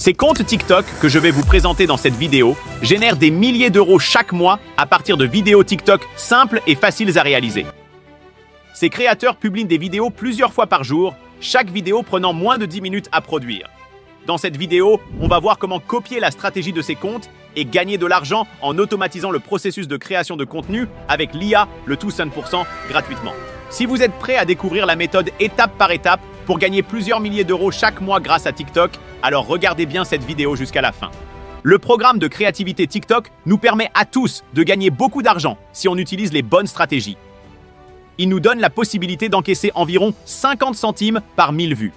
Ces comptes TikTok que je vais vous présenter dans cette vidéo génèrent des milliers d'euros chaque mois à partir de vidéos TikTok simples et faciles à réaliser. Ces créateurs publient des vidéos plusieurs fois par jour, chaque vidéo prenant moins de 10 minutes à produire. Dans cette vidéo, on va voir comment copier la stratégie de ces comptes et gagner de l'argent en automatisant le processus de création de contenu avec l'IA, le tout 100% gratuitement. Si vous êtes prêt à découvrir la méthode étape par étape pour gagner plusieurs milliers d'euros chaque mois grâce à TikTok, alors regardez bien cette vidéo jusqu'à la fin. Le programme de créativité TikTok nous permet à tous de gagner beaucoup d'argent si on utilise les bonnes stratégies. Il nous donne la possibilité d'encaisser environ 50 centimes par 1000 vues.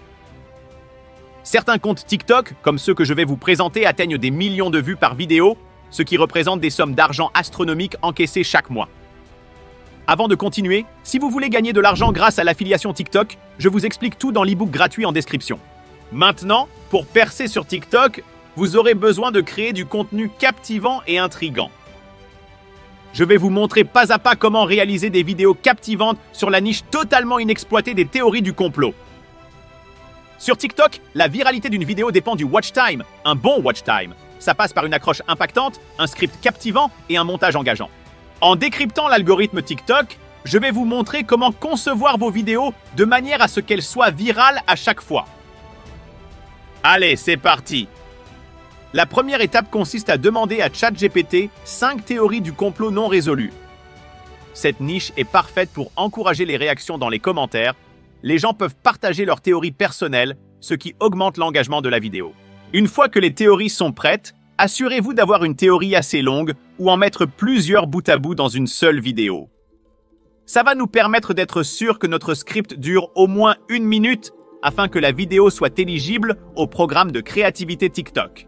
Certains comptes TikTok, comme ceux que je vais vous présenter, atteignent des millions de vues par vidéo, ce qui représente des sommes d'argent astronomiques encaissées chaque mois. Avant de continuer, si vous voulez gagner de l'argent grâce à l'affiliation TikTok, je vous explique tout dans l'ebook gratuit en description. Maintenant, pour percer sur TikTok, vous aurez besoin de créer du contenu captivant et intrigant. Je vais vous montrer pas à pas comment réaliser des vidéos captivantes sur la niche totalement inexploitée des théories du complot. Sur TikTok, la viralité d'une vidéo dépend du watch time, un bon watch time. Ça passe par une accroche impactante, un script captivant et un montage engageant. En décryptant l'algorithme TikTok, je vais vous montrer comment concevoir vos vidéos de manière à ce qu'elles soient virales à chaque fois. Allez, c'est parti La première étape consiste à demander à ChatGPT 5 théories du complot non résolues. Cette niche est parfaite pour encourager les réactions dans les commentaires les gens peuvent partager leurs théories personnelles, ce qui augmente l'engagement de la vidéo. Une fois que les théories sont prêtes, assurez-vous d'avoir une théorie assez longue ou en mettre plusieurs bout à bout dans une seule vidéo. Ça va nous permettre d'être sûr que notre script dure au moins une minute afin que la vidéo soit éligible au programme de créativité TikTok.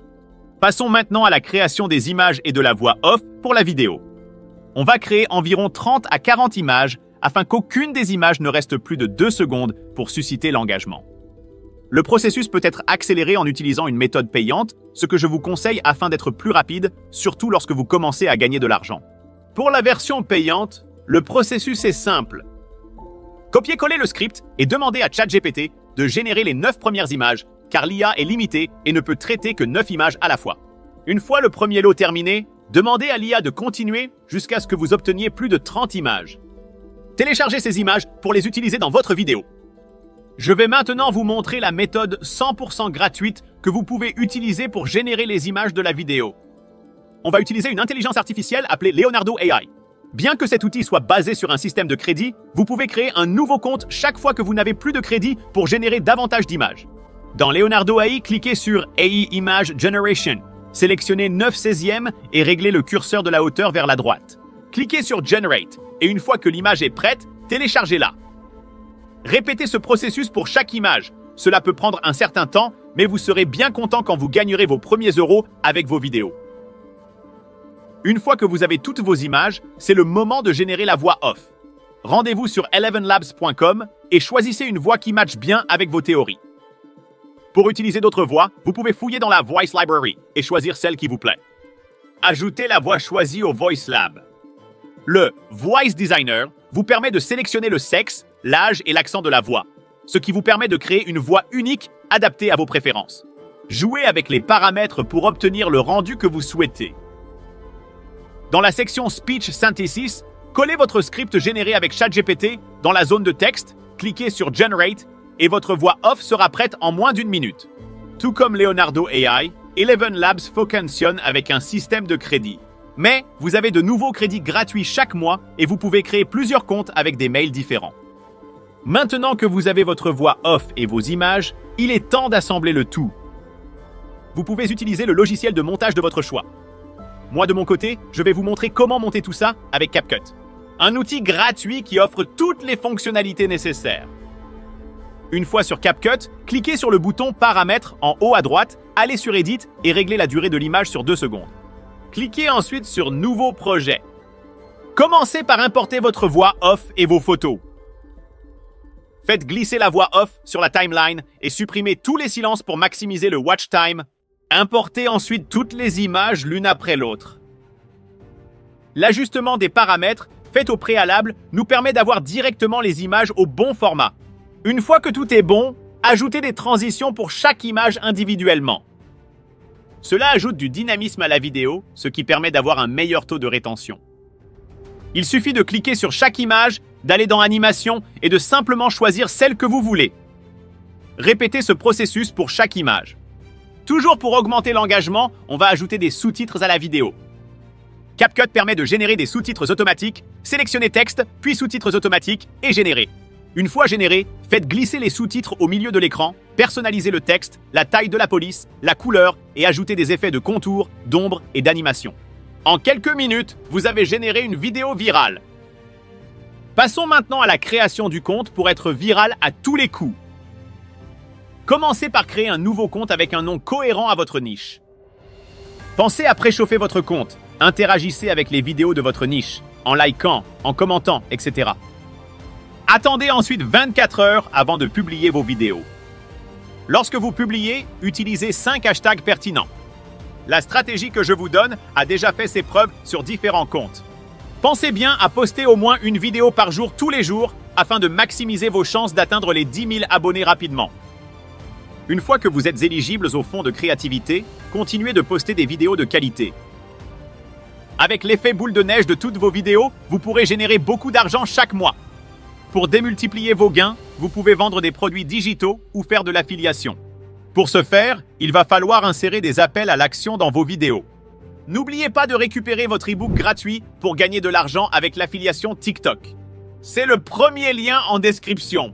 Passons maintenant à la création des images et de la voix off pour la vidéo. On va créer environ 30 à 40 images afin qu'aucune des images ne reste plus de 2 secondes pour susciter l'engagement. Le processus peut être accéléré en utilisant une méthode payante, ce que je vous conseille afin d'être plus rapide, surtout lorsque vous commencez à gagner de l'argent. Pour la version payante, le processus est simple. Copiez-coller le script et demandez à ChatGPT de générer les 9 premières images, car l'IA est limitée et ne peut traiter que 9 images à la fois. Une fois le premier lot terminé, demandez à l'IA de continuer jusqu'à ce que vous obteniez plus de 30 images. Téléchargez ces images pour les utiliser dans votre vidéo. Je vais maintenant vous montrer la méthode 100% gratuite que vous pouvez utiliser pour générer les images de la vidéo. On va utiliser une intelligence artificielle appelée Leonardo AI. Bien que cet outil soit basé sur un système de crédit, vous pouvez créer un nouveau compte chaque fois que vous n'avez plus de crédit pour générer davantage d'images. Dans Leonardo AI, cliquez sur AI Image Generation. Sélectionnez 9 16 e et réglez le curseur de la hauteur vers la droite. Cliquez sur Generate et une fois que l'image est prête, téléchargez-la. Répétez ce processus pour chaque image. Cela peut prendre un certain temps, mais vous serez bien content quand vous gagnerez vos premiers euros avec vos vidéos. Une fois que vous avez toutes vos images, c'est le moment de générer la voix off. Rendez-vous sur elevenlabs.com et choisissez une voix qui matche bien avec vos théories. Pour utiliser d'autres voix, vous pouvez fouiller dans la Voice Library et choisir celle qui vous plaît. Ajoutez la voix choisie au Voice Lab. Le Voice Designer vous permet de sélectionner le sexe, l'âge et l'accent de la voix, ce qui vous permet de créer une voix unique adaptée à vos préférences. Jouez avec les paramètres pour obtenir le rendu que vous souhaitez. Dans la section Speech Synthesis, collez votre script généré avec ChatGPT dans la zone de texte, cliquez sur Generate et votre voix off sera prête en moins d'une minute. Tout comme Leonardo AI, Eleven Labs fonctionne avec un système de crédit. Mais vous avez de nouveaux crédits gratuits chaque mois et vous pouvez créer plusieurs comptes avec des mails différents. Maintenant que vous avez votre voix off et vos images, il est temps d'assembler le tout. Vous pouvez utiliser le logiciel de montage de votre choix. Moi de mon côté, je vais vous montrer comment monter tout ça avec CapCut. Un outil gratuit qui offre toutes les fonctionnalités nécessaires. Une fois sur CapCut, cliquez sur le bouton Paramètres en haut à droite, allez sur Edit et réglez la durée de l'image sur 2 secondes. Cliquez ensuite sur Nouveau projet. Commencez par importer votre voix off et vos photos. Faites glisser la voix off sur la timeline et supprimez tous les silences pour maximiser le watch time. Importez ensuite toutes les images l'une après l'autre. L'ajustement des paramètres fait au préalable nous permet d'avoir directement les images au bon format. Une fois que tout est bon, ajoutez des transitions pour chaque image individuellement. Cela ajoute du dynamisme à la vidéo, ce qui permet d'avoir un meilleur taux de rétention. Il suffit de cliquer sur chaque image, d'aller dans Animation et de simplement choisir celle que vous voulez. Répétez ce processus pour chaque image. Toujours pour augmenter l'engagement, on va ajouter des sous-titres à la vidéo. CapCut permet de générer des sous-titres automatiques, sélectionner texte, puis sous-titres automatiques et générer. Une fois généré, faites glisser les sous-titres au milieu de l'écran, personnalisez le texte, la taille de la police, la couleur et ajoutez des effets de contour, d'ombre et d'animation. En quelques minutes, vous avez généré une vidéo virale. Passons maintenant à la création du compte pour être viral à tous les coups. Commencez par créer un nouveau compte avec un nom cohérent à votre niche. Pensez à préchauffer votre compte. Interagissez avec les vidéos de votre niche, en likant, en commentant, etc. Attendez ensuite 24 heures avant de publier vos vidéos. Lorsque vous publiez, utilisez 5 hashtags pertinents. La stratégie que je vous donne a déjà fait ses preuves sur différents comptes. Pensez bien à poster au moins une vidéo par jour tous les jours afin de maximiser vos chances d'atteindre les 10 000 abonnés rapidement. Une fois que vous êtes éligibles au fonds de créativité, continuez de poster des vidéos de qualité. Avec l'effet boule de neige de toutes vos vidéos, vous pourrez générer beaucoup d'argent chaque mois. Pour démultiplier vos gains, vous pouvez vendre des produits digitaux ou faire de l'affiliation. Pour ce faire, il va falloir insérer des appels à l'action dans vos vidéos. N'oubliez pas de récupérer votre e-book gratuit pour gagner de l'argent avec l'affiliation TikTok. C'est le premier lien en description.